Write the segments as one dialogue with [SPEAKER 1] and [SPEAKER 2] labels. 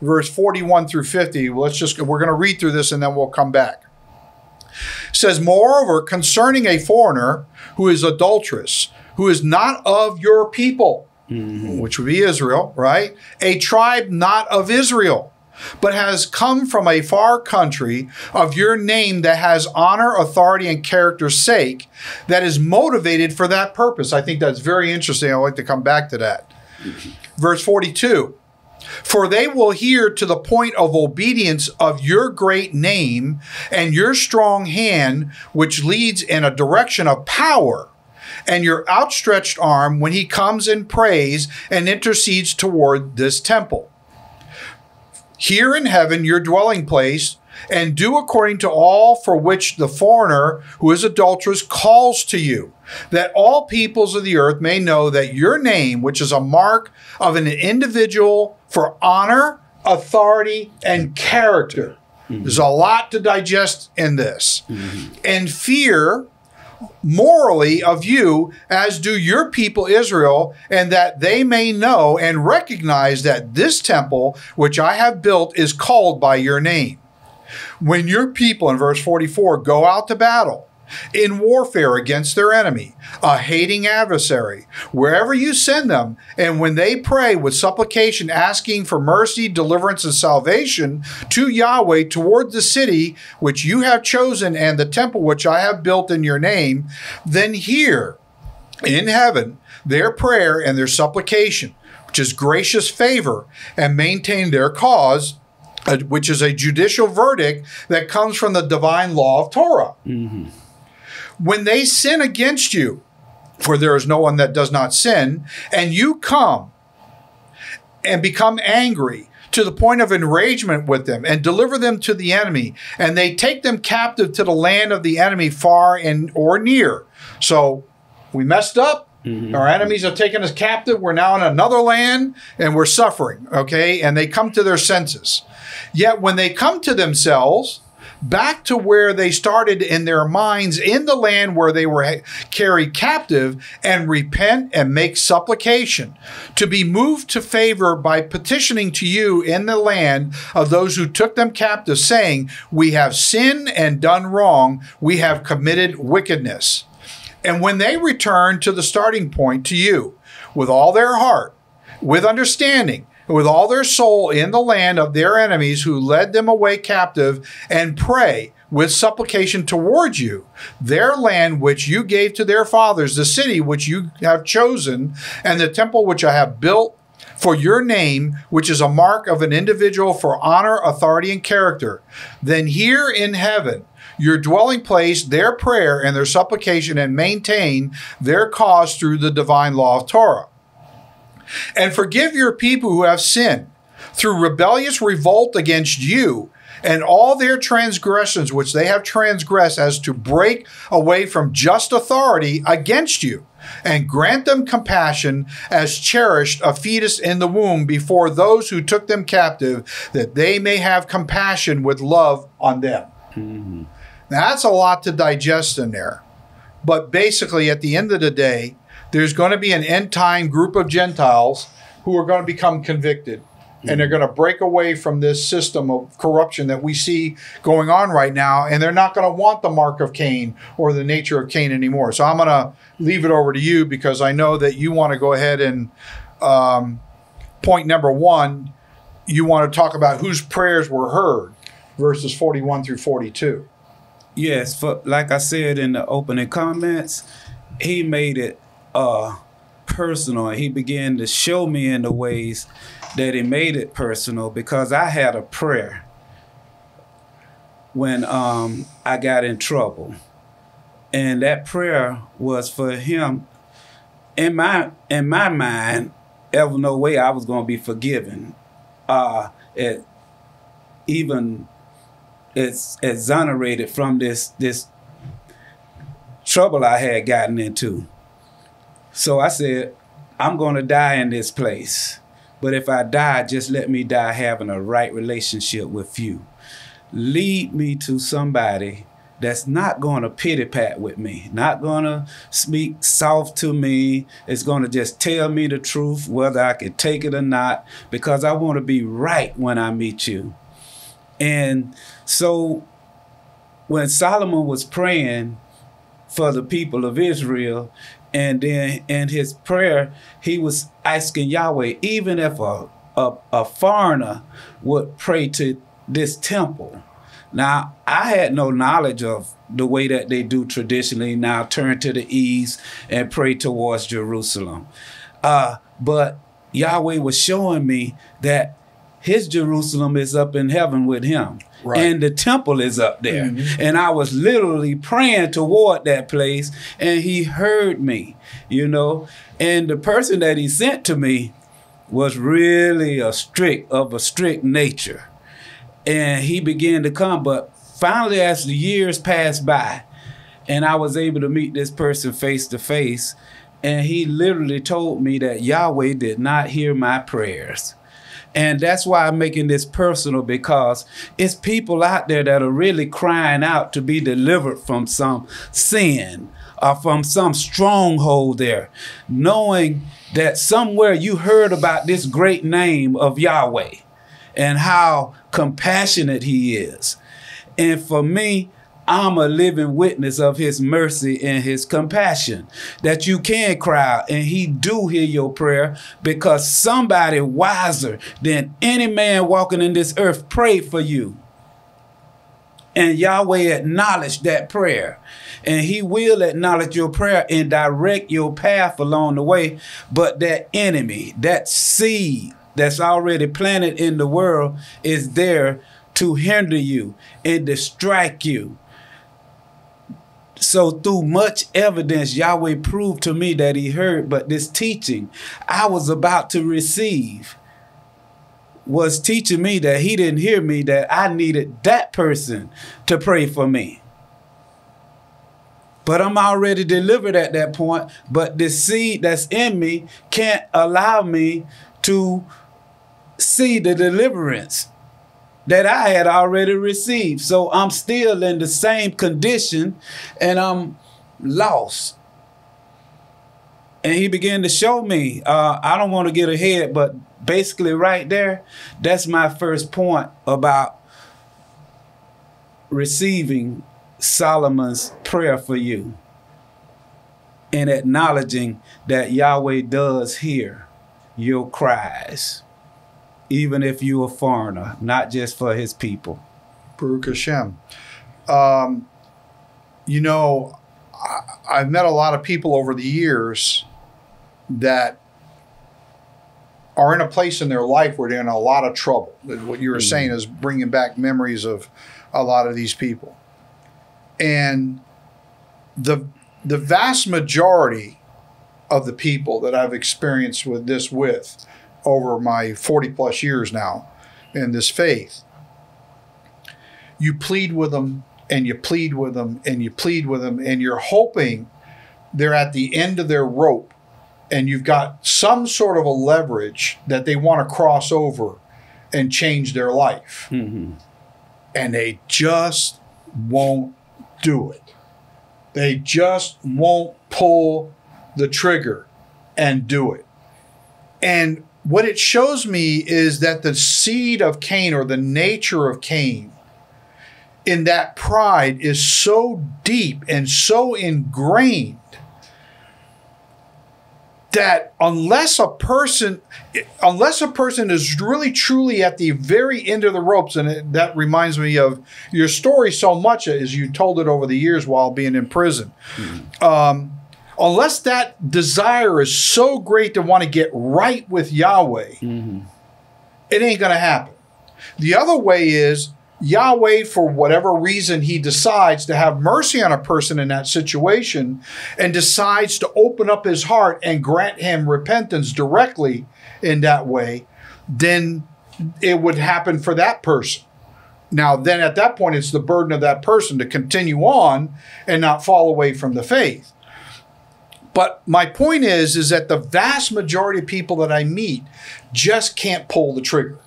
[SPEAKER 1] verse 41 through 50. Let's just, we're going to read through this and then we'll come back. It says, Moreover, concerning a foreigner who is adulterous, who is not of your people, mm-hmm. which would be Israel, right? A tribe not of Israel, but has come from a far country of your name that has honor, authority, and character's sake, that is motivated for that purpose. I think that's very interesting. I'd like to come back to that. Mm-hmm. Verse 42 For they will hear to the point of obedience of your great name and your strong hand, which leads in a direction of power and your outstretched arm when he comes in praise and intercedes toward this temple. Hear in heaven, your dwelling place, and do according to all for which the foreigner who is adulterous calls to you, that all peoples of the earth may know that your name, which is a mark of an individual for honor, authority, and character. Mm-hmm. There's a lot to digest in this. Mm-hmm. And fear morally of you as do your people Israel, and that they may know and recognize that this temple which I have built is called by your name. When your people, in verse 44, go out to battle, in warfare against their enemy, a hating adversary, wherever you send them, and when they pray with supplication, asking for mercy, deliverance, and salvation to Yahweh toward the city which you have chosen and the temple which I have built in your name, then hear in heaven their prayer and their supplication, which is gracious favor, and maintain their cause. uh, Which is a judicial verdict that comes from the divine law of Torah when they sin against you, for there is no one that does not sin, and you come and become angry to the point of enragement with them and deliver them to the enemy, and they take them captive to the land of the enemy far and or near. So we messed up. Mm-hmm. Our enemies have taken us captive. We're now in another land and we're suffering. Okay. And they come to their senses. Yet when they come to themselves, back to where they started in their minds in the land where they were carried captive and repent and make supplication. To be moved to favor by petitioning to you in the land of those who took them captive saying we have sinned and done wrong. We have committed wickedness. And when they return to the starting point to you with all their heart with understanding with all their soul in the land of their enemies who led them away captive and pray with supplication towards you. Their land which you gave to their fathers the city which you have chosen and the temple which I have built for your name, which is a mark of an individual for honor, authority, and character, then hear in heaven, your dwelling place, their prayer and their supplication, and maintain their cause through the divine law of Torah and forgive your people who have sinned through rebellious revolt against you and all their transgressions which they have transgressed as to break away from just authority against you and grant them compassion as cherished a fetus in the womb before those who took them captive that they may have compassion with love on them. Now that's a lot to digest in there. But basically at the end of the day there's going to be an end time group of Gentiles who are going to become convicted. And they're going to break away from this system of corruption that we see going on right now. And they're not going to want the mark of Cain or the nature of Cain anymore. So I'm going to leave it over to you because I know that you want to go ahead and um, point number one, you want to talk about whose prayers were heard, verses 41 through 42.
[SPEAKER 2] Yes, for like I said in the opening comments, he made it uh personal he began to show me in the ways that he made it personal because I had a prayer when um I got in trouble. And that prayer was for him in my in my mind, ever no way I was gonna be forgiven. Uh it even it's exonerated from this this trouble I had gotten into. So I said, I'm going to die in this place. But if I die, just let me die having a right relationship with you. Lead me to somebody that's not going to pity pat with me, not going to speak soft to me. It's going to just tell me the truth, whether I can take it or not, because I want to be right when I meet you. And so when Solomon was praying for the people of Israel, and then in his prayer, he was asking Yahweh, even if a, a, a foreigner would pray to this temple, now, I had no knowledge of the way that they do traditionally now turn to the east and pray towards Jerusalem. Uh, but Yahweh was showing me that his Jerusalem is up in heaven with him. Right. And the temple is up there. Mm-hmm. And I was literally praying toward that place, and he heard me, you know. And the person that he sent to me was really a strict, of a strict nature and he began to come. But finally, as the years passed by, and I was able to meet this person face to face, and he literally told me that Yahweh did not hear my prayers. And that's why I'm making this personal because it's people out there that are really crying out to be delivered from some sin or from some stronghold there, knowing that somewhere you heard about this great name of Yahweh and how compassionate he is. And for me, I'm a living witness of his mercy and his compassion that you can cry and he do hear your prayer because somebody wiser than any man walking in this earth prayed for you. And Yahweh acknowledged that prayer. And he will acknowledge your prayer and direct your path along the way. But that enemy, that seed that's already planted in the world is there to hinder you and distract you. So through much evidence, Yahweh proved to me that he heard, but this teaching I was about to receive was teaching me that he didn't hear me, that I needed that person to pray for me. But I'm already delivered at that point. But the seed that's in me can't allow me to see the deliverance that I had already received. So I'm still in the same condition and I'm lost. And he began to show me, uh, I don't want to get ahead, but basically, right there, that's my first point about receiving Solomon's prayer for you and acknowledging that Yahweh does hear your cries even if you a foreigner, not just for his people.
[SPEAKER 1] Baruch Hashem. Um, you know, I, I've met a lot of people over the years that are in a place in their life where they're in a lot of trouble. What you were mm. saying is bringing back memories of a lot of these people. And the the vast majority of the people that I've experienced with this with over my 40 plus years now in this faith. You plead with them and you plead with them and you plead with them, and you're hoping they're at the end of their rope and you've got some sort of a leverage that they want to cross over and change their life. Mm-hmm. And they just won't do it. They just won't pull the trigger and do it. And what it shows me is that the seed of Cain or the nature of Cain in that pride is so deep and so ingrained that unless a person unless a person is really truly at the very end of the ropes and it, that reminds me of your story so much as you told it over the years while being in prison mm-hmm. um, unless that desire is so great to want to get right with Yahweh, mm-hmm. it ain't going to happen. The other way is Yahweh, for whatever reason, he decides to have mercy on a person in that situation and decides to open up his heart and grant him repentance directly in that way, then it would happen for that person. Now, then at that point, it's the burden of that person to continue on and not fall away from the faith. But my point is, is that the vast majority of people that I meet just can't pull the trigger.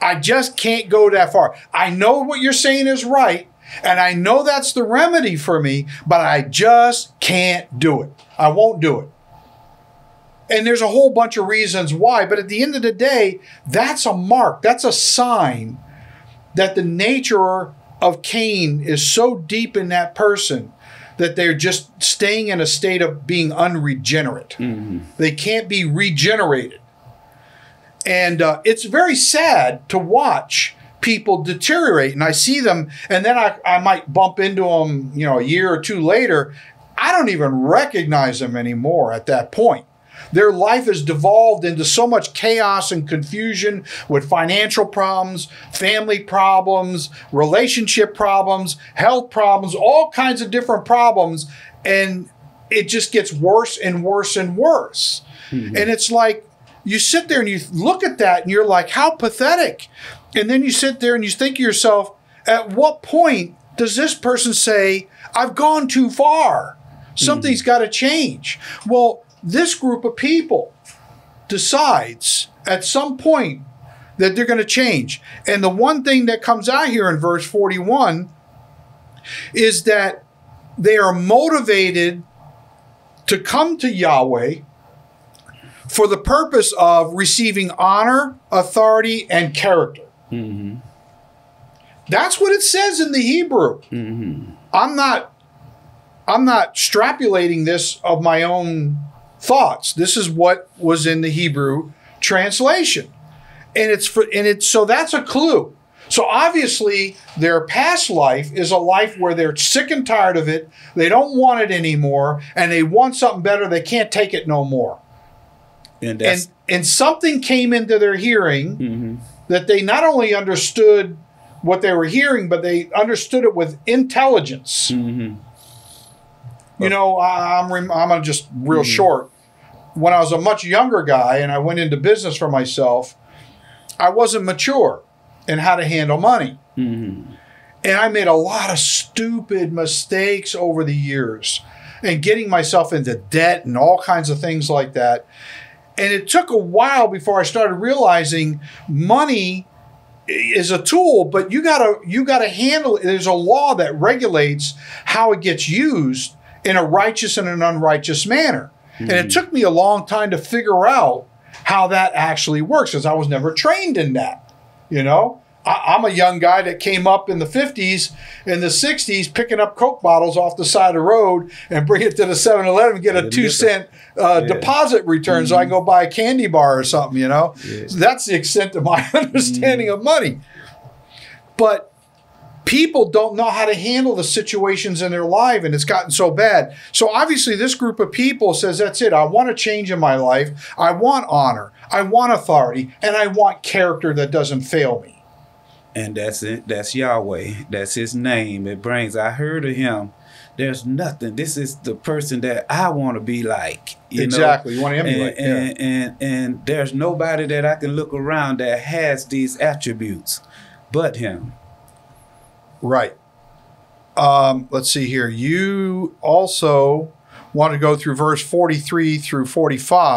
[SPEAKER 1] I just can't go that far. I know what you're saying is right, And I know that's the remedy for me, but I just can't do it. I won't do it. And there's a whole bunch of reasons why, but at the end of the day, that's a mark, that's a sign that the nature of Cain is so deep in that person that they're just staying in a state of being unregenerate. They can't be regenerated. And uh, it's very sad to watch people deteriorate. And I see them, and then I, I might bump into them, you know, a year or two later. I don't even recognize them anymore at that point. Their life has devolved into so much chaos and confusion with financial problems, family problems, relationship problems, health problems, all kinds of different problems. And it just gets worse and worse and worse. Mm-hmm. And it's like you sit there and you look at that and you're like, how pathetic. And then you sit there and you think to yourself, at what point does this person say, I've gone too far? Something's mm-hmm. got to change. Well, this group of people decides at some point that they're going to change. And the one thing that comes out here in verse 41 is that they are motivated to come to Yahweh for the purpose of receiving honor, authority, and character. Mm-hmm. That's what it says in the Hebrew. Mm-hmm. I'm not I'm not extrapolating this of my own thoughts. This is what was in the Hebrew translation. And it's for and it's so that's a clue. So obviously their past life is a life where they're sick and tired of it. They don't want it anymore and they want something better. They can't take it no more.
[SPEAKER 2] And
[SPEAKER 1] and and something came into their hearing
[SPEAKER 2] Mm-hmm.
[SPEAKER 1] that they not only understood what they were hearing, but they understood it with intelligence.
[SPEAKER 2] Mm-hmm.
[SPEAKER 1] You know, I'm I'm gonna just real short. When I was a much younger guy and I went into business for myself, I wasn't mature in how to handle money.
[SPEAKER 2] Mm-hmm.
[SPEAKER 1] And I made a lot of stupid mistakes over the years and getting myself into debt and all kinds of things like that. And it took a while before I started realizing money is a tool, but you gotta you gotta handle it. There's a law that regulates how it gets used in a righteous and an unrighteous manner. And it took me a long time to figure out how that actually works because I was never trained in that. You know, I, I'm a young guy that came up in the 50s and the 60s picking up Coke bottles off the side of the road and bring it to the 7 Eleven, get a two cent uh,
[SPEAKER 2] Yeah.
[SPEAKER 1] deposit return so I can go buy a candy bar or something, you know?
[SPEAKER 2] Yeah.
[SPEAKER 1] So that's the extent of my understanding of money. But people don't know how to handle the situations in their life and it's gotten so bad. So obviously this group of people says that's it. I want a change in my life. I want honor. I want authority and I want character that doesn't fail me.
[SPEAKER 2] and that's it. That's Yahweh. That's His name. It brings. I heard of Him. There's nothing. This is the person that I want to be like. you know?
[SPEAKER 1] exactly. You want to
[SPEAKER 2] And,
[SPEAKER 1] emulate. yeah.
[SPEAKER 2] and, and and there's nobody that I can look around that has these attributes, but Him.
[SPEAKER 1] Right. Um, let's see here. You also want to go through verse 43 through 45.